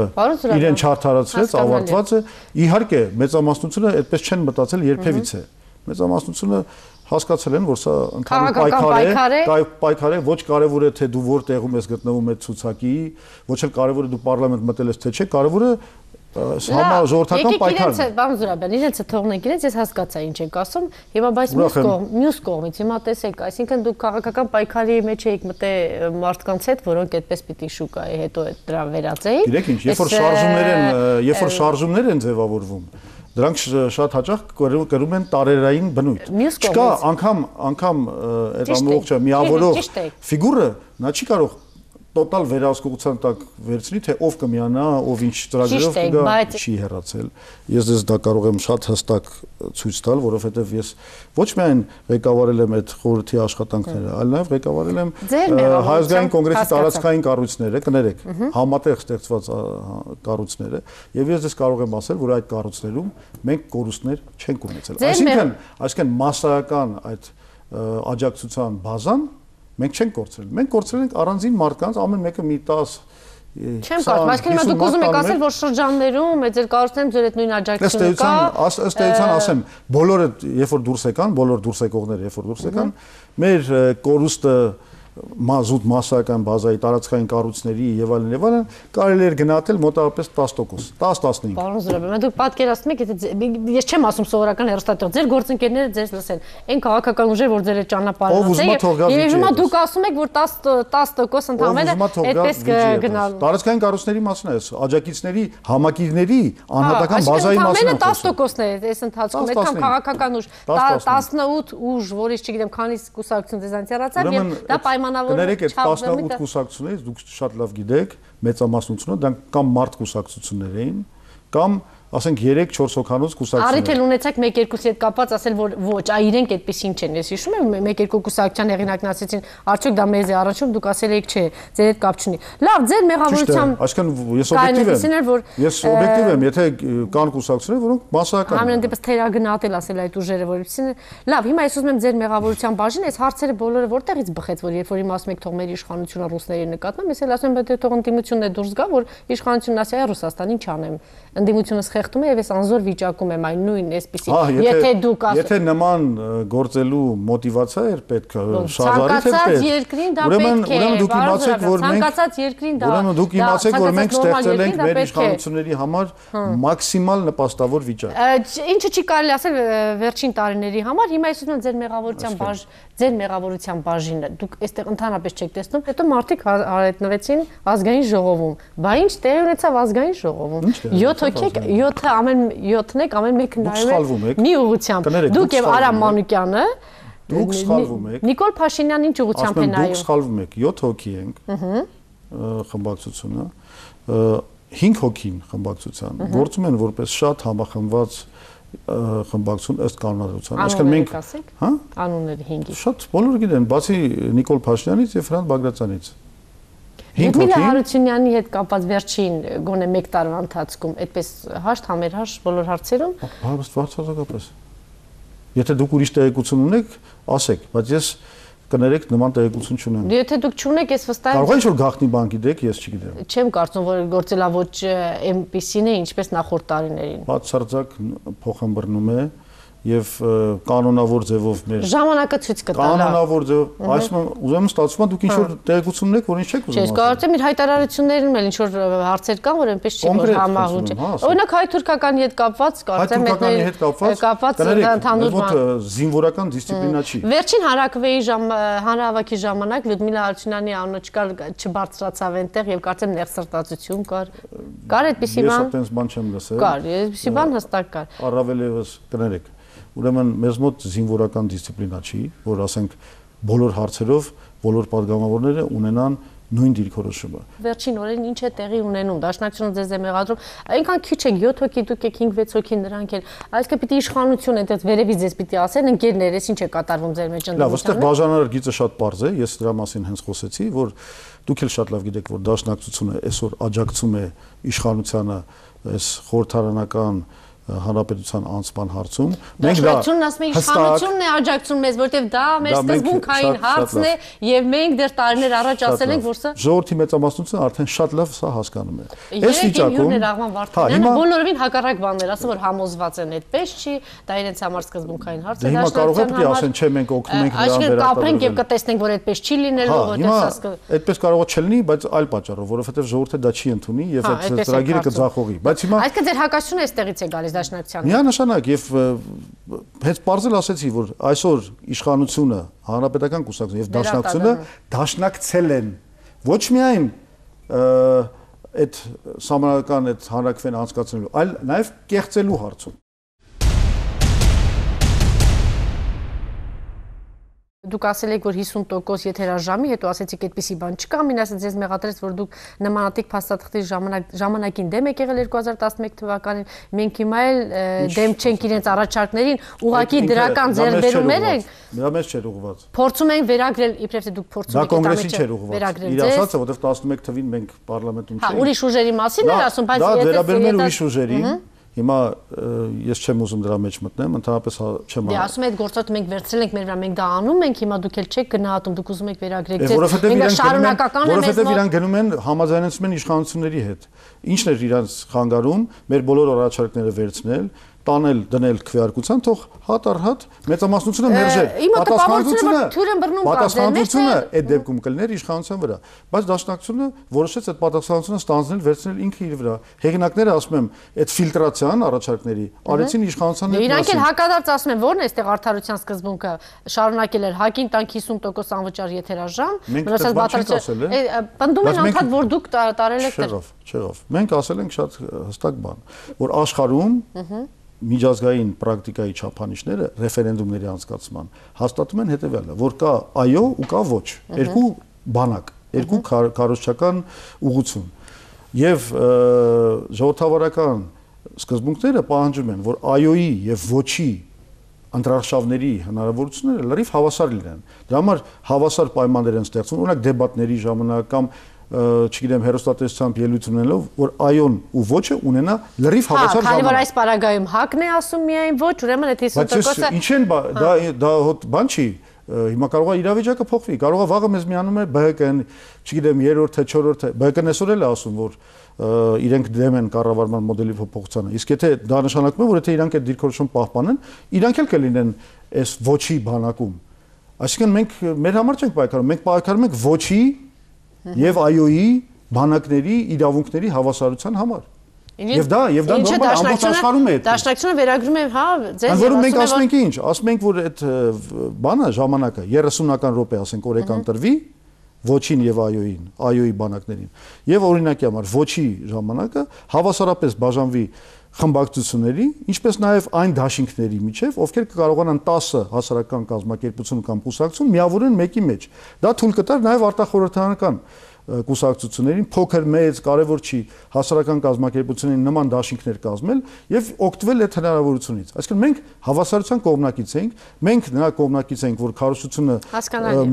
իրեն չարթարացրեց, ավարտված է։ Իհարկե, մեծամասնությունը այդպես չեն մտածել երբևիցե։ Մեծամասնությունը հասկացել են, որ սա ընդհանուր պայքար է, պայքար է, ոչ կարևոր է թե դու որ տեղում ես գտնվում այդ ցուցակի, ոչ էլ կարևոր է դու պարլամենտ մտել ես թե չէ, կարևորը համա ժողովրդական պայքարն է։ Պարոն Զուրաբյան, իրենց է թողնենք իրենց, ես հասկացա ինչ եք ասում։ Հիմա բայց մյուս կողմ, մյուս կողմից հիմա տեսեք, այսինքն դուք քաղաքական պայքարի մեջ եք մտե մարդկանց հետ, որոնք այդպես պիտի շուկայի հետո դրան վերածեին։ Գիտեք ինչ, երբ որ շարժումներ են, երբ որ շարժումներ են ձևավորվում, դրանք շատ հաճախ կրում են տարերային բնույթ։ Չկա անգամ անգամ այդ ամբողջը միավորող ֆիգուրը, նա չի կարող տոտալ վերահսկողության տակ վերցնի, թե ով կմիանա, ով ինչ ծրագրով կգա, չի հեռացել։ Ես դες դա կարող եմ շատ հստակ ցույց տալ, որովհետև ես ոչ միայն ղեկավարել եմ այդ խորհրդի աշխատանքները, այլ նաև ղեկավարել եմ հայազգային կոնգրեսի տարածքային կառույցները, կներեք, համատեղ ստեղծված կառույցները, եւ ես դες կարող եմ ասել, որ այդ կառույցներում մենք կորուստներ չենք ունեցել։ Այսինքն, այսինքն massական այդ աջակցության բազան Մենք չենք կորցրել։ Մենք կորցրել ենք առանձին մարդկանց, ամեն մեկը մի 10 Չեմ կարծում, այսինքն հիմա դուք ուզում եք ասել, որ շրջաններում այդ ձեր կառուցներում ձեր այդ նույն աջակցությունը կա։ Ըստ էության ասեմ, բոլորը երբ որ դուրս եկան, բոլոր դուրս եկողները երբ որ դուրս եկան, մեր կորուստը մազուտ massական բազայի տարածքային կառույցների եւ այլն եւ այլն կարելի էր գնահատել մոտավորապես 10%, 10-15։ Պարոն Զուրաբյան, դուք պատկերացնում եք, եթե ես չեմ ասում սովորական հերոստատեղ, ձեր գործընկերները ձեզ լսեն, այն քաղաքական ուժեր, որ ձեր ճանապարհը եւ հիմա դուք ասում եք, որ 10 10% ընդհանրապես այդպես գնալ։ Տարածքային կառույցների մասն է, աջակիցների, համակիրների անհատական բազայի մասն է։ Ամենը 10%-ն է այս ընթացքում, այդքան քաղաքական ուժ, 18 ուժ, որից չգիտեմ, քանի կուսակցություն դեզանց երացավ եւ դա պայման պայմանավոր Կներեք այդ 18 կուսակցություններից դուք շատ լավ գիտեք, մեծամասնությունը դրանք կամ մարդ կուսակցություններ էին, կամ ասենք 3-4 հոգանոց կուսակցություն։ Առիթ էլ ունեցաք 1-2-ի հետ կապված ասել, որ ոչ, այ իրենք այդպեսին չեն։ Ես հիշում եմ 1-2 կուսակցության հեղինակն ասեցին, արդյոք դա մեզ է առաջում, դուք ասել եք չէ, ձեր հետ կապ չունի։ Լավ, ձեր մեղավորությամբ Այսինքն ես օբյեկտիվ եմ։ Ես օբյեկտիվ եմ, եթե կան կուսակցություններ, որոնք մասսական են։ Ամեն դեպս թերագնահատել ասել այդ ուժերը, որովհետեւ լավ, հիմա ես ուզում եմ ձեր մեղավորության բաժին, այս հարցերը բոլորը որտեղից բխեց, որ երբ որ իմ ասում եք թող մեր իշխանությունը ռուսների նկատմամբ, ես էլ ասում եմ, բայց թող ընդդիմությունն է դուրս գա, որ իշխանությունն ասի, այ Ռուսաստանին չանեմ։ Ընդդիմությունը սխեղտում է եւ ես անզոր վիճակում եմ այն նույն այսպեսի եթե դուք եթե նման գործելու մոտիվացիա էր պետք շարժարից էր պետք երկրին դա պետք է ուրեմն դուք իմացեք որ մենք ցանկացած երկրին դա ուրեմն դուք իմացեք որ մենք ստեղծել ենք մեր իշխանությունների համար մաքսիմալ նպաստավոր վիճակ ինչը չի կարելի ասել վերջին տարիների համար հիմա ես ուզում եմ ձեր մեղավորության բաժ ձեր մեղավորության բաժինը դուք այստեղ ընդհանրապես չեք տեսնում հետո մարդիկ հայտնվեցին ազգային ժողովում բա ինչ տեղ ունեցավ ազգային ժողովում 7 հոգի 7-ը ամեն 7-ն եք, ամեն մեկը նայում է մի ուղությամբ։ Դուք եւ Արամ Մանուկյանը Դուք սխալվում եք։ Նիկոլ Փաշինյանն ինչ ուղությամբ է նայում։ Դուք սխալվում եք, 7 հոգի ենք։ Ահա խմբակցությունը 5 հոգին խմբակցության գործում են որպես շատ համախմբված խմբակցություն ըստ կանոնադրության։ Այսինքն մենք հա? Անունները 5-ի։ Շատ բոլորը գիտեն, բացի Նիկոլ Փաշինյանից եւ Ֆրանտ Բագրատյանից։ Լյուդմիլա Հարությունյանի հետ կապված վերջին գոնե 1 տարվա ընթացքում այդպես հաշտ համերհաշ բոլոր հարցերում բարձրացակապես Եթե դուք ուրիշ տեղեկություն ունեք, ասեք, բայց ես կներեք նման տեղեկություն չունեմ։ Եթե դուք չունեք, ես վստահ եմ։ Կարող է ինչ-որ գաղտնի բան գիտեք, ես չգիտեմ։ Չեմ կարծում, որ գործելավոճ այնպեսին է, ինչպես նախորդ տարիներին։ Բացարձակ փոխանցում է եւ կանոնավոր ձևով մեր ժամանակը ցույց կտա կանոնավոր ձև այսինքն ուրեմն ստացվում է դուք ինչ որ տեղեկություն ունեք որ ինչ չեք ուզում Չէ, կարծեմ իր հայտարարություններում էլ ինչ որ հարցեր կան, որ այնպես չի որ համահունչ է։ Օրինակ հայ-թուրքականի հետ կապված կարծեմ հայ-թուրքականի հետ կապված ընդհանուր բան։ Զինվորական դիսցիպլինա չի։ Վերջին հարակվեի ժամ հանրահավաքի ժամանակ Լյուդմիլա Արչունյանի անունը չկար չբարձրացավ այնտեղ եւ կարծեմ նեղսրտացություն կար։ Կար այդպիսի բան։ Ես այդպես բան չեմ լսել։ Կար, այդպիսի բան հստակ կար։ Առավել եւս կներեք Ուրեմն մեզ մոտ զինվորական դիսցիպլինա չի, որ ասենք բոլոր հարցերով բոլոր падգամավորները ունենան նույն դիրքորոշումը։ Վերջին օրերին ինչ է տեղի ունենում, Դաշնակցությունը ձեզ է մեղադրում, այնքան քիչ եք 7 հոգի, դուք եք 5-6 հոգի նրանք են։ Այսինքն պիտի իշխանություն այդպես վերևից ձեզ պիտի ասեն, ընկերներ, ես ինչ է կատարվում ձեր մեջ ընդդիմությանը։ Լավ, այստեղ բաժանարար գիծը շատ པարզ է, ես դրա մասին հենց խոսեցի, որ դուք էլ շատ լավ գիտեք, որ Դաշնակցությունը այսօր աջակցում է իշխանությանը այս խորհրդարանական հանրապետության անցման հարցում մենք դա ասում է իշխանությունն է աջակցում մեզ որտեվ դա մեր սկզբունքային հարցն է եւ մենք դեռ տարիներ առաջ ասել ենք որ սա ժողովրդի մեծամասնությունը արդեն շատ լավ սա հասկանում է այս վիճակում Ռաղման Վարդանյանը բոլորովին հակառակ բաներ ասում որ համոզված են այդպես չի դա իրենց համար սկզբունքային հարց է դա հիմա կարող է է ասեն չէ մենք օգնում ենք նրան վերարտադրել կապրենք եւ կտեսնենք որ այդպես չի լինելու որտեղ սա այդպես կարող է չլինի բայց այլ պատճառով որովհետեւ ժողովուրդը դա չի ընդունի եւ այդ ծրագիրը կձախողի բայց հիմա Այսինքն ձեր հակասությունը այստեղից է գալիս Դաշնակցությանը։ Միանշանակ եւ հենց բարձր ասեցի, որ այսօր իշխանությունը, հանրապետական կուսակցությունը եւ դաշնակցությունը դաշնակցել են ոչ միայն այդ համանական այդ հանրակրվեն անցկացնելու, այլ նաեւ կեղծելու հարցում։ Դուք ասել եք, որ 50% եթերաժամի, հետո ասեցիք այդպիսի բան չկա, մին ասած ձեզ մեղադրեց, որ դուք նմանատիպ փաստաթղթի ժամանակ ժամանակին դեմ եք եղել 2011 թվականին։ Մենք հիմա էլ դեմ չենք իրենց առաջարկներին, ուղակի դրական ձեռբերումներ ենք։ Դա մեզ չէր ուղված։ Փորձում ենք վերագրել, իբրև թե դուք փորձում եք դա մեզ չէր ուղված։ Իր ասածը, որովհետև 11 թվին մենք պարլամենտում չէինք։ Հա, ուրիշ ուժերի մասին էր ասում, բայց եթե դա վերաբերում էր ուրիշ ուժերին, Հիմա ես չեմ ուզում դրա մեջ մտնեմ, ընդհանրապես հա, չեմ Դե ասում եք գործոտ մենք վերցրել ենք մեր վրա, մենք դա անում ենք, հիմա դուք էլ չեք գնահատում, դուք ուզում եք վերագրեք ձեզ։ Մենք շարունակական մեզ Որովհետև իրանք գնում են համաձայնեցում են իշխանությունների հետ։ Ինչն է իրանց խանգարում մեր բոլոր առաջարկները վերցնել, տանել դնել քվեարկության, թող հատ առ հատ մեծամասնությունը մերժեր։ Պատասխանատվությունը Պատասխանատվությունը այդ դեպքում կլներ իշխանության վրա, բայց դաշնակցությունը որոշեց այդ պատասխանատվությունը ստանձնել, վերցնել ինքը իր վրա։ Հեղինակները ասում եմ, այդ ֆիլտրացիան առաջարկների արեցին իշխանության հետ։ Իրանք էլ հակադարձ ասում են, ո՞րն է այստեղ արդարության սկզբունքը շարունակել էր հակին տանք 50% անվճար եթերաժամ, մնացած բացարձակ։ Պնդում են անդադ որ դուք տարել եք։ Չեղավ, չեղավ։ Մենք ասել ենք շատ հստակ բան, որ աշխարհում միջազգային պրակտիկայի չափանիշները ռեֆերենդումների անցկացման հաստատում են հետևյալը, որ կա այո ու կա ոչ, երկու բանակ, երկու կառուցչական ուղղություն։ Եվ ժողովրդավարական սկզբունքները պահանջում են, որ այոյի եւ ոչի ընտրարշավների հնարավորությունները լրիվ հավասար լինեն։ Դրա համար հավասար պայմաններ են ստեղծվում, օրինակ դեբատների ժամանակ կամ չգիտեմ հերոստատեսությամբ ելույթ ունենալով, որ այոն ու ոչը ունենա լրիվ հա, հավասար ժամանակ։ Հա, քանի որ այս պարագայում հակն է ասում միայն ոչ, ուրեմն այդ 50%-ը Բայց ինչ են դա դա հոտ բան չի հիմա կարող է իրավիճակը փոխվի, կարող է վաղը մեզ միանում է ԲՀԿ-ն, չգիտեմ, երրորդ թե չորրորդ ԲՀԿ-ն այսօր էլ է ասում, որ իրենք դեմ են կառավարման մոդելի փոփոխությանը։ Իսկ եթե դա նշանակում է, որ եթե իրանք այդ դիրքորոշում պահպանեն, իրանք էլ կլինեն այս ոչի բանակում։ Այսինքն մենք մեր համար չենք պայքարում, մենք պայքարում ենք ոչի եւ այոյի բանակների իրավունքների հավասարության համար։ Եվ դա եւ դա նորմալ ամբողջ աշխարհում է։ Դաշնակցությունը վերագրում է, հա, ձեզ եւ ասում ենք ասում ենք ինչ, ասում ենք որ այդ բանը ժամանակը 30-ական րոպե ասենք օրեկան տրվի ոչին եւ այոյին, այոյի բանակներին։ Եվ օրինակի համար ոչի ժամանակը հավասարապես բաժանվի խմբակցությունների, ինչպես նաև այն դաշինքների միջև, ովքեր կկարողանան 10 հասարակական կազմակերպություն կամ կուսակցություն միավորեն մեկի մեջ։ Դա թույլ կտար նաև արտախորհրդարանական կուսակցություններին փոքր մեծ կարևոր չի հասարակական կազմակերպություններին նման դաշինքներ կազմել եւ օգտվել այդ հնարավորությունից այսինքն մենք հավասարության կողմնակից ենք մենք նրա կողմնակից ենք որ քարոշությունը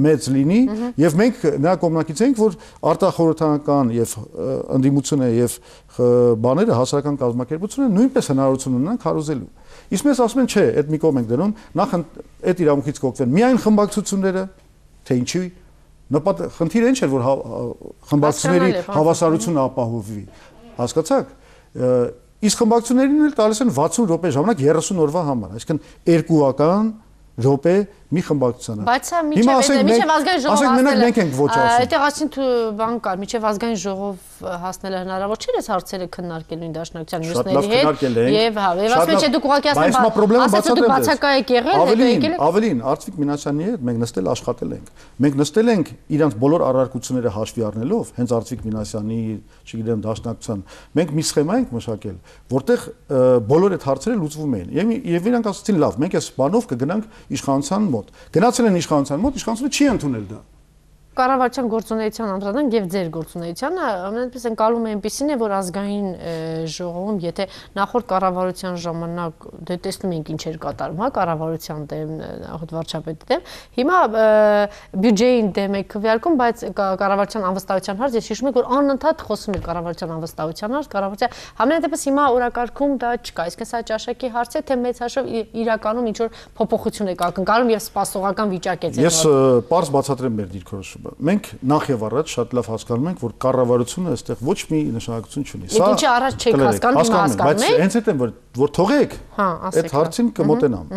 մեծ լինի եւ մենք նրա կողմնակից ենք որ արտախորհրդանական եւ ընդդիմությունը եւ բաները հասարակական կազմակերպությունը նույնպես հնարավորություն ունենան քարոզելու իսկ մենք ասում ենք չէ այդ մի կողմ ենք դնում նախ այդ իրավունքից կօգտվեն միայն խմբակցությունները թե ինչի նպատ խնդիրը ինչ էր որ խմբակցությունների հավասարությունը ապահովվի հասկացաք? Իսկ խմբակցություններին էլ տալիս են 60 րոպե ժամանակ 30 օրվա համար այսինքն երկուական րոպե մի խմբակցությանը։ Բայց սա միջև միջև ազգային ժողով ասենք մենակ մենք ենք ոչ ասում։ Այդտեղ ասին თუ բան կար, միջև ազգային ժողով հասնելը հնարավոր չէ այս հարցերը քննարկելու ին դաշնակցության մյուսների հետ։ Եվ հա, եւ ասում չէ դուք ուղղակի ասում ասած դուք բացակա եք եղել, հետո եկել եք։ Ավելին, Արծվիկ Մինասյանի հետ մենք նստել աշխատել ենք։ Մենք նստել ենք իրանց բոլոր առարկությունները հաշվի առնելով, հենց Արծվիկ Մինասյանի, չգիտեմ, դաշնակցության, մենք մի սխեմա ենք մշակել, որտեղ բոլոր այդ հարցերը լուծվում էին։ Եվ իրանք ասացին, լավ, մենք այս բանով կգնանք իշխանության մոտ։ Գնացել են իշխանության մոտ, իշխանությունը չի ընդունել դա կառավարության գործունեության անդրադառնանք եւ ձեր գործունեությանը ամենպես ընկալում է այնպեսին է որ ազգային ժողովում եթե նախորդ կառավարության ժամանակ դե տեսնում ենք ինչ էր կատարում հա կառավարության դեմ նախորդ վարչապետի դեմ հիմա բյուջեին դեմ է քվեարկում բայց կառավարության անվստահության հարց ես հիշում եմ որ անընդհատ խոսում էր կառավարության անվստահության հարց կառավարության համենայնպես հիմա օրակարգում դա չկա այսինքն սա ճաշակի հարց է թե մեծ հաշվով իրականում ինչ որ փոփոխություն է կակնկալում եւ սպասողական վիճակ է ձեր ես པարզ բացատրեմ մեր դիրքորոշումը մենք նախ եւ առաջ շատ լավ հասկանում ենք, որ կառավարությունը այստեղ ոչ մի նշանակություն չունի։ Սա Ինչի առաջ չեք հասկանում, հիմա հասկանում եք։ Բայց հենց այդ են որ որ թողեք։ Հա, ասեք։ Այդ հարցին կմոտենամ։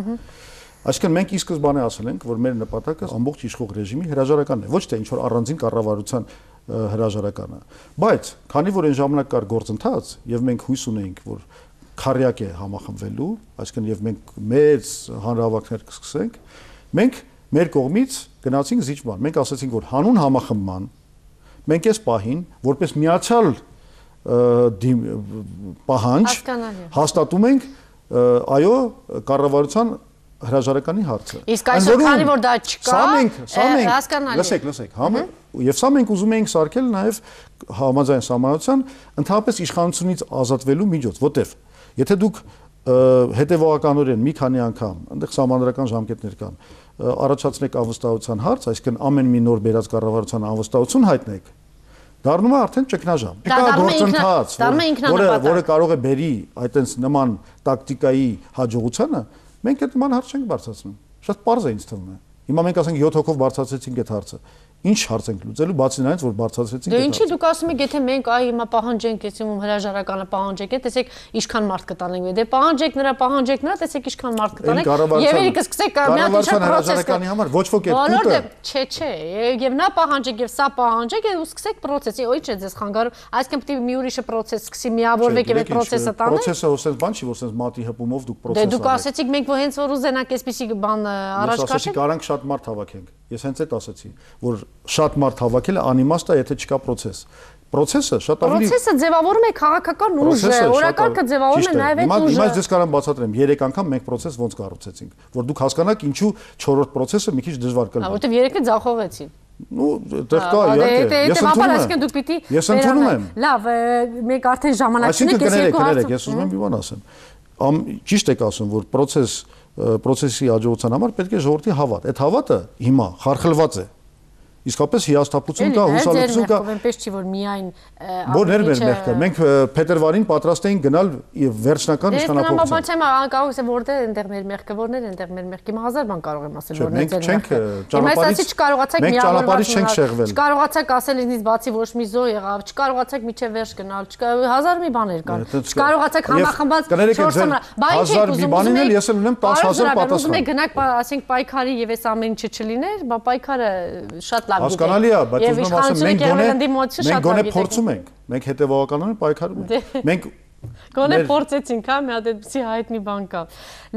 Այսինքն մենք ի սկզբանե ասել ենք, որ մեր նպատակը ամբողջ իշխող ռեժիմի հրաժարականն է, ոչ թե ինչ որ առանձին կառավարության հրաժարականը։ Բայց քանի որ այն ժամանակ կար գործընթաց եւ մենք հույս ունեինք, որ քարյակ է համախմբվելու, այսինքն եւ մենք մեծ հանրահավաքներ կսկսենք, մենք մեր կողմից գնացինք զիջման։ Մենք ասացինք, որ հանուն համախմբման մենք այս պահին որպես միացյալ պահանջ հաստատում ենք այո կառավարության հրաժարականի հարցը։ Իսկ այսօր քանի որ դա չկա, սա մենք, սա մենք հասկանալի։ Լսեք, լսեք, համը եւ սա մենք ուզում էինք սարքել նաեւ համաձայն համանության ընդհանրապես իշխանությունից ազատվելու միջոց, որտեվ եթե դուք հետևողականորեն մի քանի անգամ այնտեղ համանդրական ժամկետներ կան, առաջացնեք անվստահության հարց, այսինքն ամեն մի նոր բերած կառավարության անվստահություն հայտնեք, դառնում է արդեն ճգնաժամ։ Դա գործընթաց, որը որը կարող է բերի այտենց նման տակտիկայի հաջողությանը, մենք այդ նման հարց չենք բարձրացնում։ Շատ པարզ է ինձ թվում է։ Հիմա մենք ասենք 7 հոգով բարձրացրեցինք այդ հարցը ինչ հարց ենք լուծելու բացի նրանից որ բարձրացրեցինք Դե ինչի դուք ասում եք եթե մենք այ հիմա պահանջենք ես ում հրաժարականը պահանջեք, տեսեք ինչքան մարդ կտանենք։ Դե պահանջեք նրա, պահանջեք նրա, տեսեք ինչքան մարդ կտանենք։ Եվ երբ կսկսեք մի հատ ինչ հրաժարականի համար ոչ ոք այդ կուտը։ Չէ, չէ, եւ նա պահանջեք եւ սա պահանջեք ու սկսեք process-ը։ Ոչ է ձեզ խանգարում, այսինքն պետք է մի ուրիշը process սկսի միավորվեք եւ այդ process-ը տանեք։ Process-ը հոսես բան չի, sense մատի հպումով դուք process-ը։ Դե դուք ասեցիք մենք որ հենց որ ուզենաք այսպեսի բան առաջ կաշեք։ Ես ասեցի կարանք շատ մարդ հավաքենք։ Ես հենց այդ ասեցի, որ շատ մարդ հավաքելը անիմաստ է, եթե չկա process։ Պրոցեսը շատ ավելի Պրոցեսը ձևավորում է քաղաքական ուժը, օրակարգը ձևավորում է նաև այդ ուժը։ Հիմա ես կարամ բացատրեմ, 3 անգամ մենք պրոցես ոնց կառուցեցինք, որ դուք հասկանաք ինչու 4-րդ պրոցեսը մի քիչ դժվար կլինի։ Հա, որտեվ 3-ը ձախողեցին։ Ну, դեռ կա իհարկե։ Ես ընդունում եմ։ Այսինքն դուք պիտի Ես ընդունում եմ։ Լավ, մեկ արդեն ժամանակ չունեք, ես երկու հարց։ Ես ուզում եմ մի բան ասեմ։ Ամ ճիշտ եք ասում, որ process process-ի աջակցության համար պետք է ժողովրդի հավատ։ Այդ հավատը հիմա խարխլված է իսկապես հիասթափություն կա, հուսալություն կա։ Այնպես չի որ միայն Որներ մեր մեղքը։ Մենք փետրվարին պատրաստ էինք գնալ վերջնական իշխանապողության։ Ես կարող եմ որտեղ այնտեղ մեր մեղքը, որներ այնտեղ մեր մեղքը։ Հիմա հազար բան կարող եմ ասել, որներ ձեր մեղքը։ Մենք չկարողացանք Մենք ճանապարհից չենք շեղվել։ Չկարողացաք ասել ինձ բացի ոչ մի զո եղավ, չկարողացաք միջև վերջ գնալ, հազար մի բաներ կան։ Չկարողացաք համախմբած 4 ամառ։ Բայց ինչ եք ուզում։ Բանին էլ ես էլ ունեմ 10000 պատասխան։ Ուզում եք գնաք, ասենք պայքարի եւ այս ամեն ինչը չլիներ, բա պայքարը շատ լավ գիտեք։ Հասկանալի է, բայց ուզում եմ ասեմ, մենք գոնե մենք գոնե փորձում ենք։ Մենք հետևողականորեն պայքարում ենք։ դե- Մենք Գոնե փորձեցինք, հա, մի հատ այդպեսի հայտնի բան կա։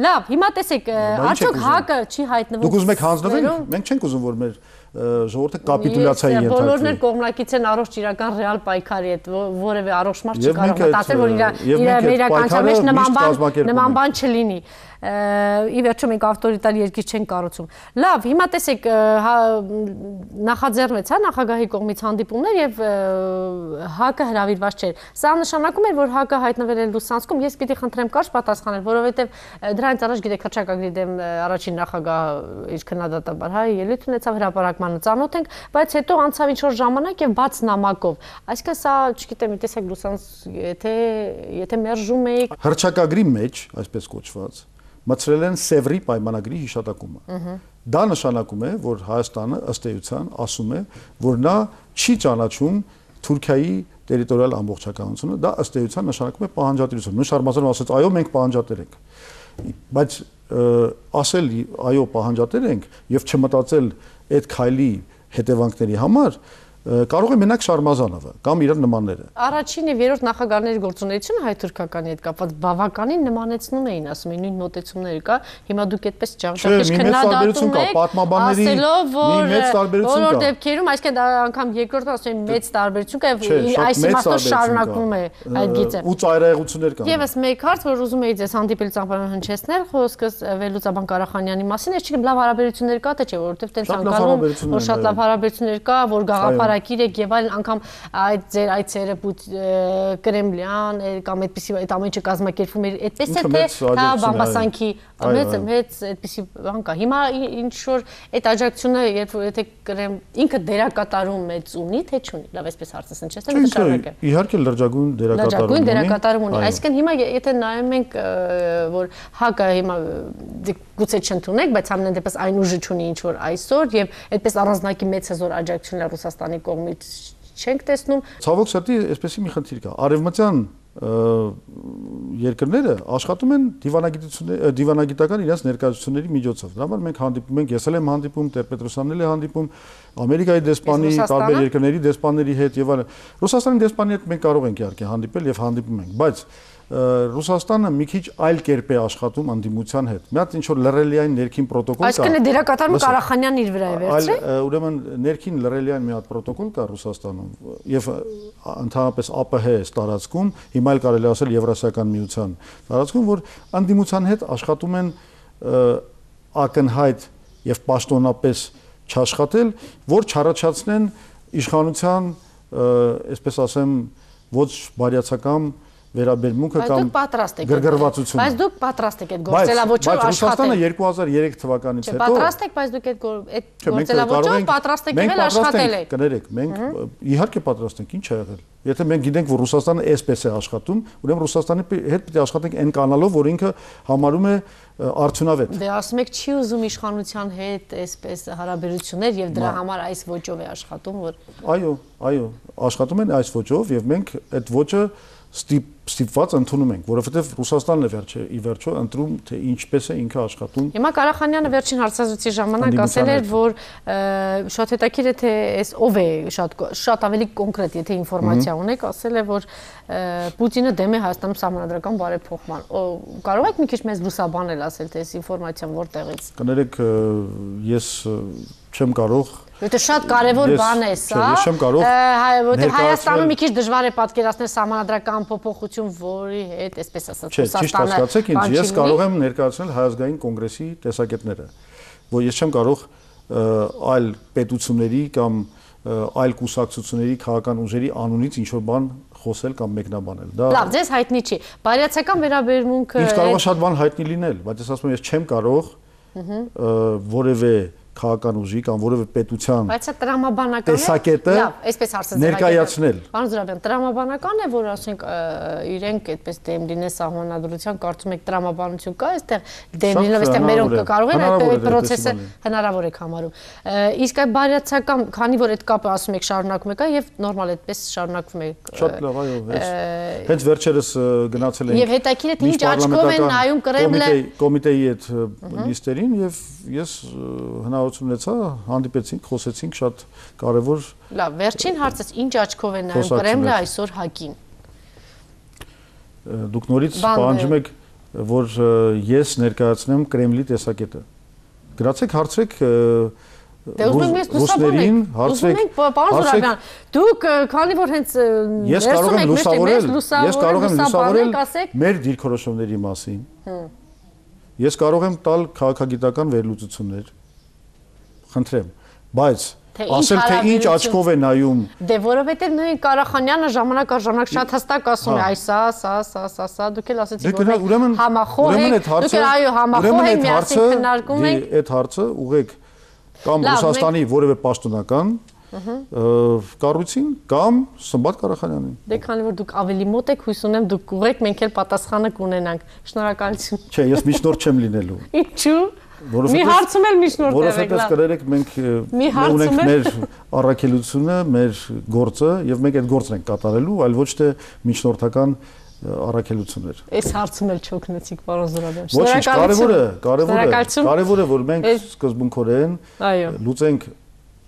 Լավ, հիմա տեսեք, արդյոք հակը չի հայտնվում։ Դուք ուզում եք հանձնվենք։ Մենք չենք ուզում, որ մեր ժողովուրդը կապիտուլյացիայի ենթարկվի։ Բոլորն էլ կողմնակից են առողջ իրական ռեալ պայքարի հետ, որևէ առողջ մարդ չի կարող մտածել, որ իր իր իրականության մեջ նման բան նման բան չլինի ի վերջո մենք ավտորիտար երկիր չենք կառուցում։ Լավ, հիմա տեսեք հա, նախաձեռնվեց հա նախագահի կողմից հանդիպումներ եւ ՀԱԿ-ը հրավիրված չէր։ Սա նշանակում էր, որ ՀԱԿ-ը հայտնվել է լուսանցքում։ Ես պիտի խնդրեմ կարճ պատասխանել, որովհետեւ դրանից առաջ գիտեք հրճակագրի դեմ առաջին նախագահ իր քննադատաբար հա ելույթ ունեցավ հրապարակմանը ծանոթ ենք, բայց հետո անցավ ինչ որ ժամանակ եւ բաց նամակով։ Այսինքն սա, չգիտեմ, տեսեք լուսանց, եթե եթե մերժում եք հրճակագրի մեջ, այսպես կոչված, մցրել են Սևրի պայմանագրի հիշատակումը։ Դա նշանակում է, որ Հայաստանը ըստ էության ասում է, որ նա չի ճանաչում Թուրքիայի տերիտորիալ ամբողջականությունը, դա ըստ էության նշանակում է պահանջատիրություն։ Նույն Շարմազանովը ասաց, այո, մենք պահանջատեր ենք։ Բայց ասել այո, պահանջատեր ենք եւ չմտածել այդ քայլի հետևանքների համար, կարող է մենակ Շարմազանովը կամ իր նմանները։ Առաջին եւ երրորդ նախագահների գործունեությունը հայ-թուրքականի հետ կապված բավականին նմանեցնում էին, ասում էին, նույն մոտեցումները կա։ Հիմա դուք այդպես ջախջախ քննադատում եք, պատմաբանների մի մեծ տարբերություն կա։ Բոլոր դեպքերում, այսինքն անգամ երկրորդն ասում են մեծ տարբերություն կա եւ այս իմաստով շարունակվում է այդ գիծը։ Ու ծայրահեղություններ կան։ Եվս մեկ հարց, որ ուզում էի ձեզ հանդիպել ծամփարան հնչեցնել, խոսքս Վելուծաբան Ղարախանյանի մասին, այսինքն լավ հարաբերություններ կա, թե չէ, որովհետեւ տենց անկալում, որ շատ լավ հարաբերություններ կա, որ գաղափար հարակիր եք եւ այլն անգամ այդ ձեր այցերը կրեմլյան կամ այդպեսի այդ ամենը կազմակերպվում է այդպես է թե հա բամբասանքի մեծ մեծ այդպեսի բան կա հիմա ինչ որ այդ աջակցությունը երբ եթե կրեմ ինքը դերակատարում մեծ ունի թե չունի լավ այսպես հարցս ընչեցնեմ դա շարունակե իհարկե լրջագույն դերակատարում ունի լրջագույն դերակատարում ունի այսինքն հիմա եթե նայում ենք որ հակը հիմա գուցե չընդունեք բայց ամեն դեպս այն ուժը չունի ինչ որ այսօր եւ այդպես առանձնակի մեծ հզոր աջակցություն է Ռուսաստանի կողմից չենք տեսնում։ Ցավոք սրտի, այսպեսի մի խնդիր կա։ Արևմտյան երկրները աշխատում են դիվանագիտությունների դիվանագիտական իրենց ներկայացությունների միջոցով։ Դրա համար մենք հանդիպում ենք, ես էլ եմ հանդիպում, Տեր-Պետրոսյանն էլ է հանդիպում Ամերիկայի դեսպանի, տարբեր երկրների դեսպանների հետ եւ այլն։ Ռուսաստանի դեսպանի հետ մենք կարող ենք իհարկե հանդիպել եւ հանդիպում ենք, բայց Ռուսաստանը մի քիչ այլ կերպ է աշխատում անդիմության հետ։ Մի հատ ինչ որ լրելիային ներքին պրոտոկոլ կա։ Այսինքն դերակատարում Ղարախանյանն իր վրա է վերցրել։ Այլ ուրեմն ներքին լրելիային մի հատ պրոտոկոլ կա Ռուսաստանում եւ ընդհանրապես ԱՊՀ տարածքում, հիմա էլ կարելի ասել Եվրասիական միության տարածքում, որ անդիմության հետ աշխատում են ակնհայտ եւ պաշտոնապես չաշխատել, որ չառաջացնեն իշխանության, այսպես ասեմ, ոչ բարյացակամ վերաբերմունքը կամ գրգռվածությունը։ Բայց դուք պատրաստ եք այդ գործելավոճով աշխատել։ Բայց Ռուսաստանը 2003 թվականից հետո Պատրաստ եք, բայց դուք այդ գործելավոճով պատրաստ եք եղել աշխատել եք։ Կներեք, մենք իհարկե պատրաստ ենք, ինչ ա եղել։ Եթե մենք գիտենք, որ Ռուսաստանը այսպես է աշխատում, ուրեմն Ռուսաստանի հետ պետք է աշխատենք այն կանալով, որ ինքը համարում է արդյունավետ։ Դե ասում եք չի ուզում իշխանության հետ այսպես հարաբերություններ եւ դրա համար այս ոճով է աշխատում, որ Այո, այո, աշխատում են այս ոճով եւ մենք այդ ոճը ստիպ ստիպված ընդունում ենք, որովհետև Ռուսաստանն է վերջը ի վերջո ընտրում թե ինչպես է ինքը աշխատում։ Հիմա Ղարախանյանը վերջին հարցազրույցի ժամանակ ասել էր, որ շատ հետաքրիր է թե այս ով է շատ շատ ավելի կոնկրետ, եթե ինֆորմացիա ունեք, ասել է, որ Պուտինը դեմ է Հայաստանում համանդրական բարեփոխման։ Կարող եք մի քիչ մեզ լուսաբանել ասել, թե այս ինֆորմացիան որտեղից։ Կներեք, ես չեմ կարող Եթե շատ կարևոր բան է սա, ես չեմ կարող որտեղ Հայաստանում մի քիչ դժվար է պատկերացնել համանդրական փոփոխություն, որի հետ, այսպես ասած, Ռուսաստանը Չէ, ճիշտ հասկացեք ինձ, ես կարող եմ ներկայացնել հայազգային կոնգրեսի տեսակետները, որ ես չեմ կարող այլ պետությունների կամ այլ կուսակցությունների քաղաքական ուժերի անունից ինչ որ բան խոսել կամ մեկնաբանել։ Դա Լավ, ձեզ հայտնի չի։ Բարյացական վերաբերմունքը Ինչ կարող է շատ բան հայտնի լինել, բայց ես ասում եմ, ես չեմ կարող որևէ քաղաքական ուժի կամ որևէ պետության բայց սա տրամաբանական տեսակետը լավ այսպես հարցը ներկայացնել պարոն Զուրաբյան տրամաբանական է որ ասենք իրենք այդպես դեմ լինեն սահմանադրության կարծում եք տրամաբանություն կա այստեղ դեմ լինելով այստեղ մերոնք կարող են այդ process-ը հնարավոր է համարում իսկ այդ բարյացակամ քանի որ այդ կապը ասում եք շարունակում եք եւ նորմալ այդպես շարունակվում է շատ լավ այո հենց վերջերս գնացել ենք եւ հետաքրքիր է թե ինչ աչքով են նայում Կրեմլը կոմիտեի այդ նիստերին եւ ես հնարավոր հնարավորություն ունեցա, հանդիպեցինք, խոսեցինք շատ կարևոր Լավ, վերջին հարցս ինչ աչքով է նայում Կրեմլը այսօր հակին։ Դուք նորից պահանջում եք, որ ես ներկայացնեմ Կրեմլի տեսակետը։ Գրացեք, հարցրեք Դե լուսաբանել։ Հարցրեք, պարոն Զուրաբյան, դուք քանի որ հենց ես կարող եմ լուսավորել, ես կարող եմ լուսավորել մեր դիրքորոշումների մասին։ Ես կարող եմ տալ քաղաքագիտական վերլուծություններ խնդրեմ, բայց ասել թե ինչ աչքով է նայում դե որովհետև նույն Ղարախանյանը ժամանակ առ ժամանակ շատ հստակ ասում է այ սա սա սա սա սա դուք էլ ասեցիք դե որ համախոհ եք դուք էլ այո համախոհ եք միասին քննարկում եք այդ հարցը ուղեք կամ Ռուսաստանի որևէ պաշտոնական կառույցին կամ Սմբատ Ղարախանյանին։ Դե քանի որ դուք ավելի մոտ եք, հույս ունեմ դուք կուղեք, մենք էլ պատասխանը կունենանք։ Շնորհակալություն։ Չէ, ես միջնորդ չեմ լինելու։ Ինչու՞ Մի հարցում էլ միջնորդ եղեք, Որովհետեւ լավ։ կներեք մենք ունենք մեր առաքելությունը, մեր գործը եւ մենք այդ գործն ենք կատարելու, այլ ոչ թե միջնորդական առաքելություններ։ Այս հարցում էլ չօգնեցիք, պարոն Զուրաբյան։ Ոչինչ, կարևոր է, կարևոր է, Շնորհակալություն։ կարևոր է, որ մենք սկզբունքորեն լուծենք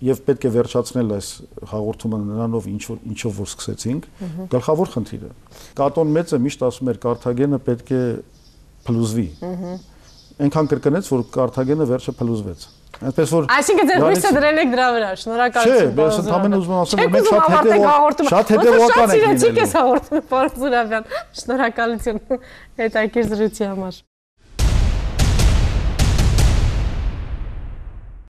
եւ պետք է վերջացնել այս հաղորդումը նրանով ինչ որ ինչով որ սկսեցինք գլխավոր խնդիրը կատոն մեծը միշտ ասում էր կարթագենը պետք է փլուզվի այնքան կրկնեց որ կարթագենը վերջը փլուզվեց այնպես որ Այսինքն ձեր հույսը դրել եք դրա վրա։ չէ Շնորհակալություն։ ես ընդհանրապես ուզում եմ ասել մենք շատ հաղորդումը։ շատ հետեւական ենք լինելու այս հաղորդումը, պարոն Զուրաբյան։ Շնորհակալություն հետաքրքիր զրույցի համար։